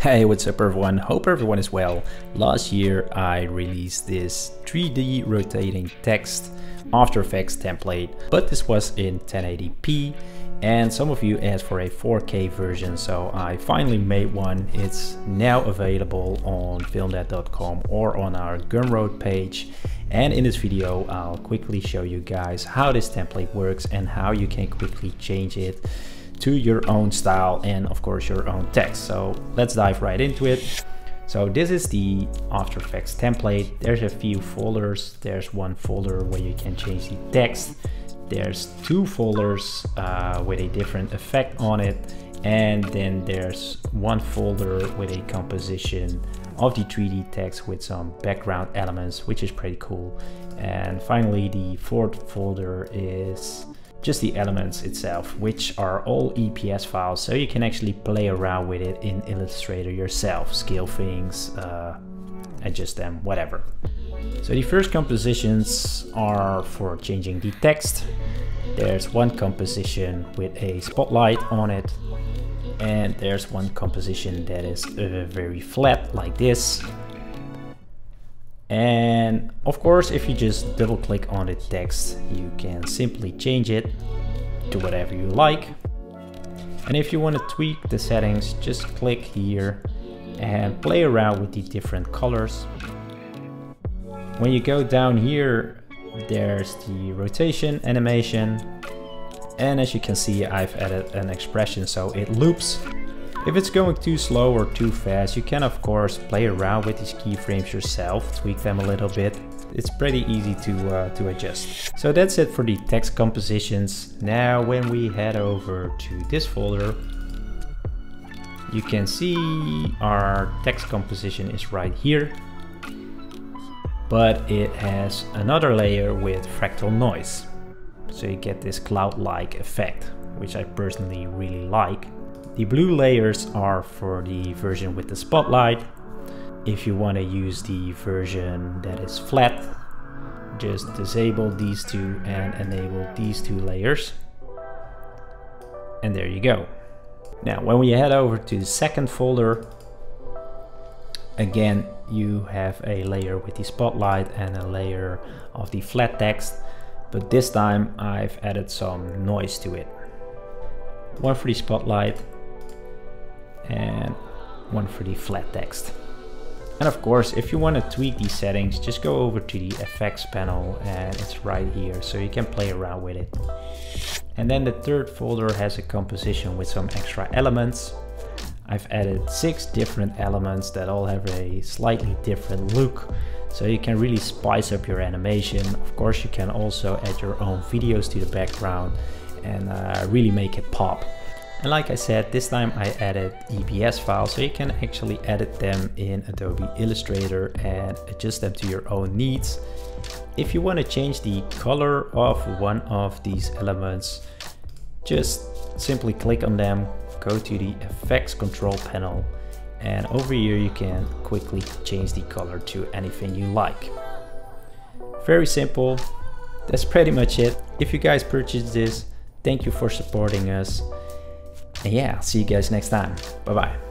Hey, what's up everyone? Hope everyone is well. Last year I released this 3D rotating text After Effects template, but this was in 1080p and some of you asked for a 4K version, so I finally made one. It's now available on filmdat.com or on our Gumroad page. And in this video, I'll quickly show you guys how this template works and how you can quickly change it to your own style and of course your own text. So let's dive right into it. So this is the After Effects template. There's a few folders. There's one folder where you can change the text. There's two folders uh, with a different effect on it. And then there's one folder with a composition of the 3D text with some background elements, which is pretty cool. And finally, the fourth folder is just the elements itself, which are all EPS files, so you can actually play around with it in Illustrator yourself, scale things, uh, adjust them, whatever. So the first compositions are for changing the text. There's one composition with a spotlight on it, and there's one composition that is uh, very flat like this and of course, if you just double click on the text, you can simply change it to whatever you like. And if you want to tweak the settings, just click here and play around with the different colors. When you go down here, there's the rotation animation. And as you can see, I've added an expression so it loops if it's going too slow or too fast, you can of course play around with these keyframes yourself, tweak them a little bit. It's pretty easy to, uh, to adjust. So that's it for the text compositions. Now when we head over to this folder, you can see our text composition is right here, but it has another layer with fractal noise. So you get this cloud-like effect, which I personally really like. The blue layers are for the version with the spotlight. If you want to use the version that is flat, just disable these two and enable these two layers. And there you go. Now, when we head over to the second folder, again, you have a layer with the spotlight and a layer of the flat text, but this time I've added some noise to it. One for the spotlight and one for the flat text. And of course, if you want to tweak these settings, just go over to the effects panel and it's right here, so you can play around with it. And then the third folder has a composition with some extra elements. I've added six different elements that all have a slightly different look, so you can really spice up your animation. Of course, you can also add your own videos to the background and uh, really make it pop. And like I said, this time I added EPS files so you can actually edit them in Adobe Illustrator and adjust them to your own needs. If you want to change the color of one of these elements, just simply click on them, go to the effects control panel and over here you can quickly change the color to anything you like. Very simple. That's pretty much it. If you guys purchased this, thank you for supporting us. And yeah, I'll see you guys next time. Bye bye.